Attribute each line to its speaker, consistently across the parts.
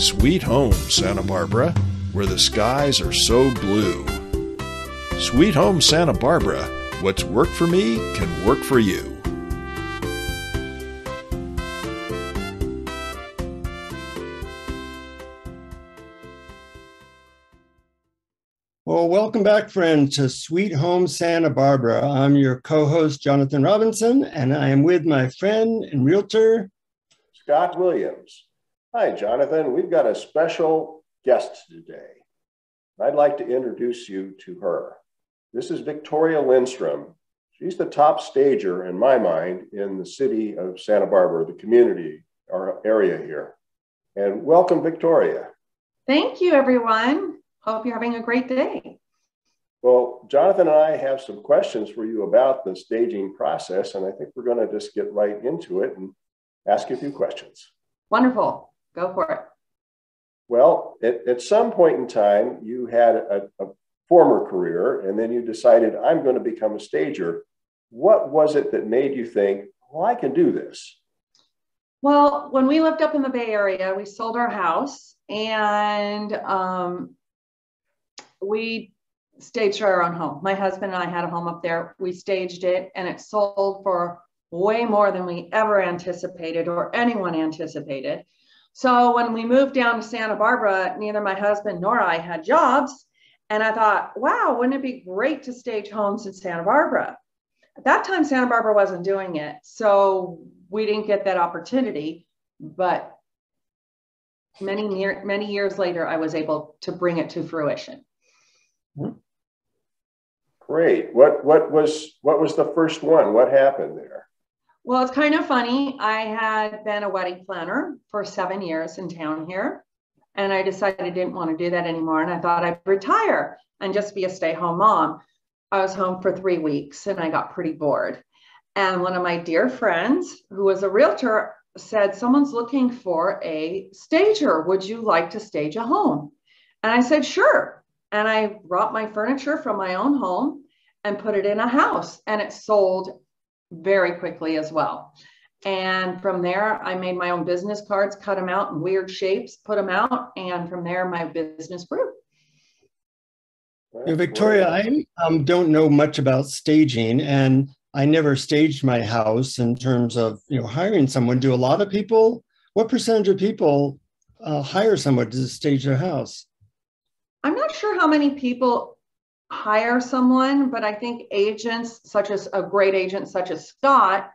Speaker 1: Sweet home, Santa Barbara, where the skies are so blue. Sweet home, Santa Barbara, what's worked for me can work for you.
Speaker 2: Well, welcome back, friend, to Sweet Home Santa Barbara. I'm your co host, Jonathan Robinson, and I am with my friend and realtor,
Speaker 3: Scott Williams. Hi, Jonathan. We've got a special guest today. I'd like to introduce you to her. This is Victoria Lindstrom. She's the top stager, in my mind, in the city of Santa Barbara, the community, our area here. And welcome, Victoria.
Speaker 4: Thank you, everyone. Hope you're having a great day.
Speaker 3: Well, Jonathan and I have some questions for you about the staging process, and I think we're going to just get right into it and ask you a few questions.
Speaker 4: Wonderful. Go for it.
Speaker 3: Well, at, at some point in time, you had a, a former career, and then you decided, I'm going to become a stager. What was it that made you think, well, I can do this?
Speaker 4: Well, when we lived up in the Bay Area, we sold our house and um, we staged our own home. My husband and I had a home up there. We staged it and it sold for way more than we ever anticipated or anyone anticipated. So when we moved down to Santa Barbara, neither my husband nor I had jobs. And I thought, wow, wouldn't it be great to stage homes in Santa Barbara? At that time, Santa Barbara wasn't doing it. So we didn't get that opportunity. But many, many years later, I was able to bring it to fruition. Hmm.
Speaker 3: Great. What what was what was the first one? What happened there?
Speaker 4: Well, it's kind of funny. I had been a wedding planner for seven years in town here, and I decided I didn't want to do that anymore. And I thought I'd retire and just be a stay-home mom. I was home for three weeks and I got pretty bored. And one of my dear friends, who was a realtor, said, Someone's looking for a stager. Would you like to stage a home? And I said, Sure and I brought my furniture from my own home and put it in a house and it sold very quickly as well. And from there, I made my own business cards, cut them out in weird shapes, put them out, and from there, my business grew.
Speaker 2: Victoria, I um, don't know much about staging, and I never staged my house in terms of you know hiring someone. Do a lot of people? What percentage of people uh, hire someone to stage their house?
Speaker 4: I'm not sure how many people hire someone, but I think agents, such as a great agent such as Scott,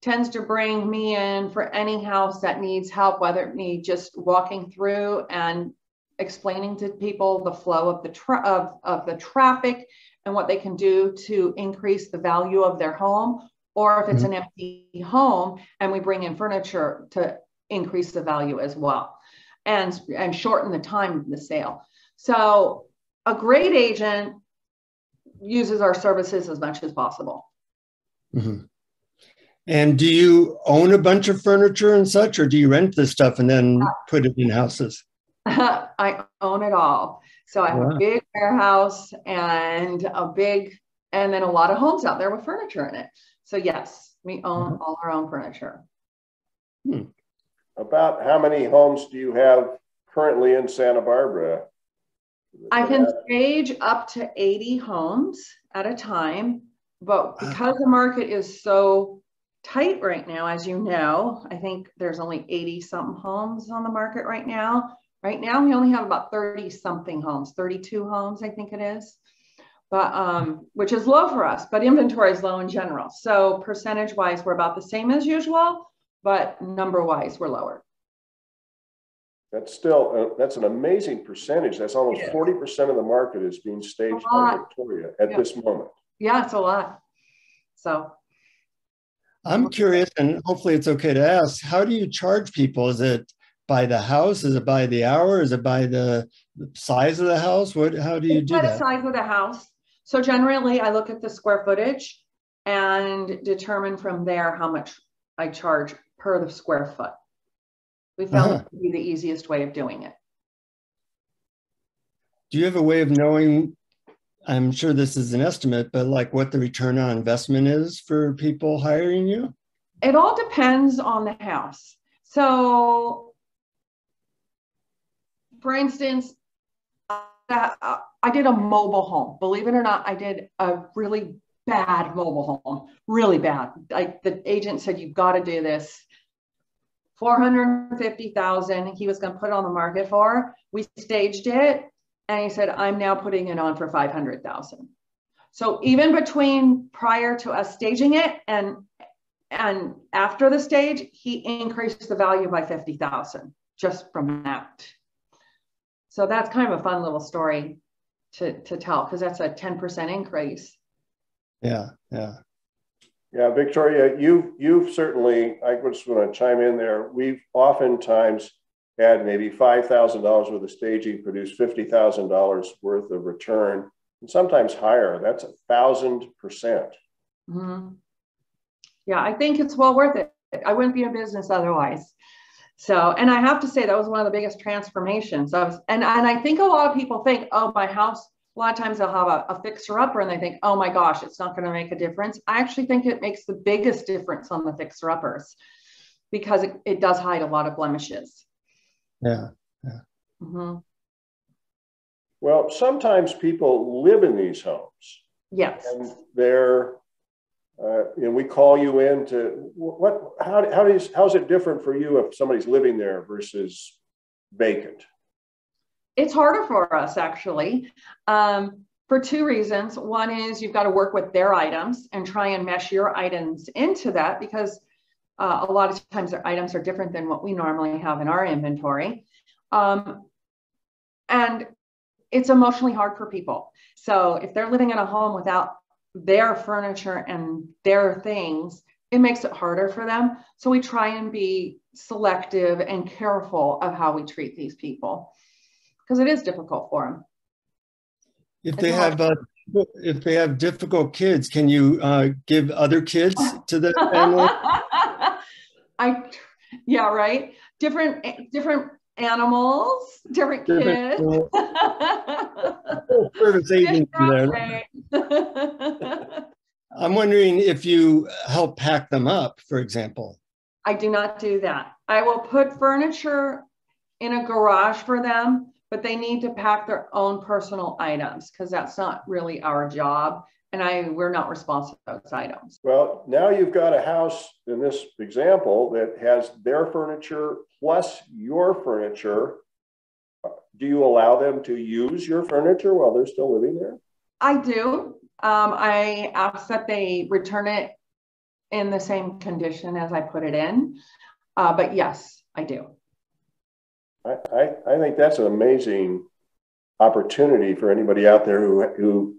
Speaker 4: tends to bring me in for any house that needs help, whether it be just walking through and explaining to people the flow of the tra- of, of the traffic and what they can do to increase the value of their home, or if it's mm-hmm. an empty home and we bring in furniture to increase the value as well and and shorten the time of the sale. So a great agent uses our services as much as possible.
Speaker 2: Mm-hmm. And do you own a bunch of furniture and such, or do you rent this stuff and then put it in houses?
Speaker 4: I own it all. So I have wow. a big warehouse and a big, and then a lot of homes out there with furniture in it. So yes, we own mm-hmm. all our own furniture.
Speaker 3: Hmm. About how many homes do you have currently in Santa Barbara?
Speaker 4: I can stage up to 80 homes at a time, but because the market is so tight right now, as you know, I think there's only 80 something homes on the market right now. Right now, we only have about 30 something homes, 32 homes, I think it is, but um, which is low for us, but inventory is low in general. So percentage wise, we're about the same as usual, but number wise, we're lower.
Speaker 3: That's still uh, that's an amazing percentage. That's almost forty percent of the market is being staged by Victoria at yeah. this moment.
Speaker 4: Yeah, it's a lot. So,
Speaker 2: I'm curious, and hopefully it's okay to ask. How do you charge people? Is it by the house? Is it by the hour? Is it by the size of the house? What? How do you it's do by
Speaker 4: that? the size of the house. So generally, I look at the square footage and determine from there how much I charge per the square foot. We found uh-huh. to be the easiest way of doing it.
Speaker 2: Do you have a way of knowing? I'm sure this is an estimate, but like what the return on investment is for people hiring you?
Speaker 4: It all depends on the house. So for instance, I did a mobile home. Believe it or not, I did a really bad mobile home, really bad. Like the agent said, you've got to do this. 450,000 he was going to put it on the market for. We staged it and he said, I'm now putting it on for 500,000. So even between prior to us staging it and and after the stage, he increased the value by 50,000 just from that. So that's kind of a fun little story to, to tell because that's a 10% increase.
Speaker 2: Yeah, yeah.
Speaker 3: Yeah, Victoria, you you've certainly. I just want to chime in there. We've oftentimes had maybe five thousand dollars worth of staging produce fifty thousand dollars worth of return, and sometimes higher. That's a thousand percent.
Speaker 4: Mm-hmm. Yeah, I think it's well worth it. I wouldn't be in business otherwise. So, and I have to say that was one of the biggest transformations. I was, and and I think a lot of people think, oh, my house a lot of times they'll have a, a fixer upper and they think, oh my gosh, it's not going to make a difference. I actually think it makes the biggest difference on the fixer uppers because it, it does hide a lot of blemishes.
Speaker 2: Yeah. yeah.
Speaker 4: Mm-hmm.
Speaker 3: Well, sometimes people live in these homes.
Speaker 4: Yes.
Speaker 3: And they're, uh, and we call you in to what, how, how is, how's it different for you if somebody's living there versus vacant?
Speaker 4: It's harder for us actually um, for two reasons. One is you've got to work with their items and try and mesh your items into that because uh, a lot of times their items are different than what we normally have in our inventory. Um, and it's emotionally hard for people. So if they're living in a home without their furniture and their things, it makes it harder for them. So we try and be selective and careful of how we treat these people because it is difficult for them.
Speaker 2: If they have uh, if they have difficult kids, can you uh, give other kids to the family?
Speaker 4: I, yeah, right. Different different animals, different, different kids.
Speaker 2: service agency there. I'm wondering if you help pack them up, for example.
Speaker 4: I do not do that. I will put furniture in a garage for them but they need to pack their own personal items because that's not really our job. And I we're not responsible for those items.
Speaker 3: Well, now you've got a house in this example that has their furniture plus your furniture. Do you allow them to use your furniture while they're still living there?
Speaker 4: I do. Um, I ask that they return it in the same condition as I put it in. Uh, but yes, I do.
Speaker 3: I, I, I think that's an amazing opportunity for anybody out there who, who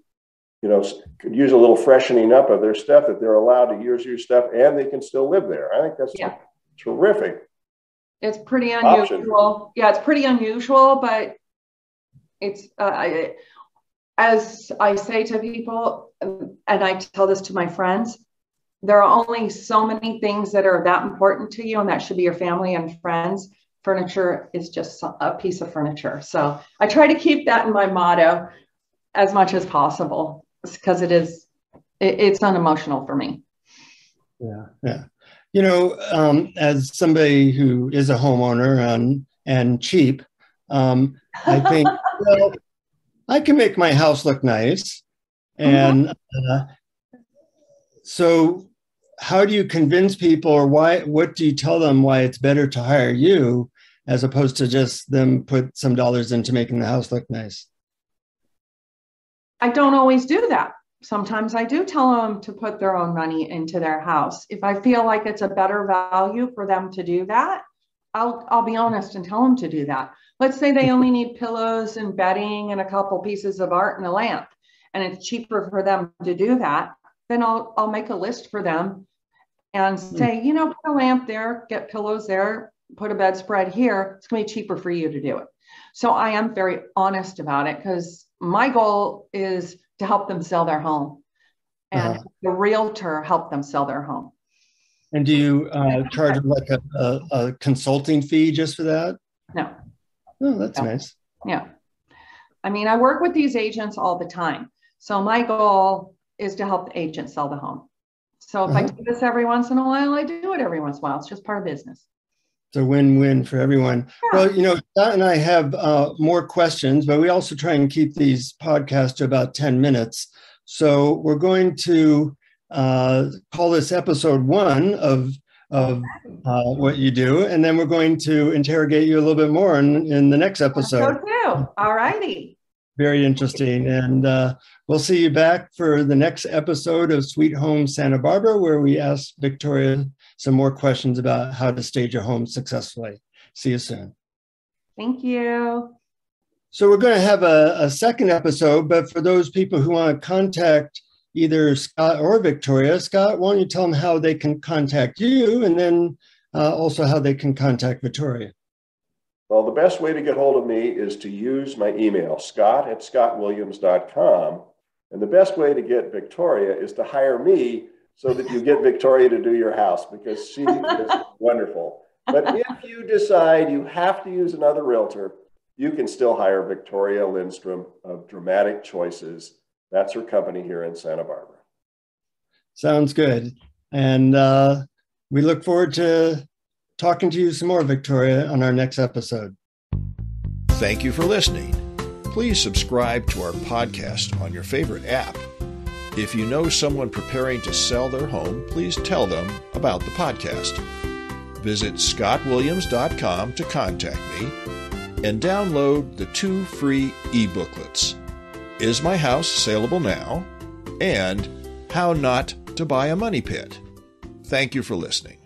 Speaker 3: you know, could use a little freshening up of their stuff that they're allowed to use your stuff and they can still live there. I think that's yeah. terrific.
Speaker 4: It's pretty unusual. Option. Yeah, it's pretty unusual, but it's uh, I, as I say to people, and I tell this to my friends, there are only so many things that are that important to you, and that should be your family and friends furniture is just a piece of furniture. So I try to keep that in my motto as much as possible because it is, it, it's unemotional for me.
Speaker 2: Yeah. Yeah. You know, um, as somebody who is a homeowner and, and cheap, um, I think, well, I can make my house look nice. And mm-hmm. uh, so how do you convince people or why what do you tell them why it's better to hire you as opposed to just them put some dollars into making the house look nice?
Speaker 4: I don't always do that. Sometimes I do tell them to put their own money into their house. If I feel like it's a better value for them to do that, I'll I'll be honest and tell them to do that. Let's say they only need pillows and bedding and a couple pieces of art and a lamp, and it's cheaper for them to do that. Then I'll I'll make a list for them and hmm. say, you know, put a lamp there, get pillows there, put a bedspread here, it's going to be cheaper for you to do it. So I am very honest about it because my goal is to help them sell their home and uh-huh. the realtor help them sell their home.
Speaker 2: And do you uh, charge like a, a, a, consulting fee just for that?
Speaker 4: No.
Speaker 2: Oh, that's no. nice.
Speaker 4: Yeah. I mean, I work with these agents all the time. So my goal is to help the agent sell the home. So if uh-huh. I do this every once in a while, I do it every once in a while. It's just part of business.
Speaker 2: It's a win-win for everyone. Yeah. Well, you know, Scott and I have uh, more questions, but we also try and keep these podcasts to about 10 minutes. So we're going to uh, call this episode one of of uh, what you do, and then we're going to interrogate you a little bit more in, in the next episode.
Speaker 4: So too. All righty.
Speaker 2: Very interesting, and uh, we'll see you back for the next episode of Sweet Home Santa Barbara, where we ask Victoria some more questions about how to stage a home successfully. See you soon.
Speaker 4: Thank you.
Speaker 2: So we're going to have a, a second episode, but for those people who want to contact either Scott or Victoria. Scott, why don't you tell them how they can contact you and then uh, also how they can contact Victoria?
Speaker 3: Well, the best way to get hold of me is to use my email, scott at scottwilliams.com. And the best way to get Victoria is to hire me so that you get Victoria to do your house because she is wonderful. But if you decide you have to use another realtor, you can still hire Victoria Lindstrom of Dramatic Choices that's her company here in Santa Barbara.
Speaker 2: Sounds good. And uh, we look forward to talking to you some more, Victoria, on our next episode.
Speaker 1: Thank you for listening. Please subscribe to our podcast on your favorite app. If you know someone preparing to sell their home, please tell them about the podcast. Visit scottwilliams.com to contact me and download the two free e booklets. Is My House Saleable Now? and How Not to Buy a Money Pit. Thank you for listening.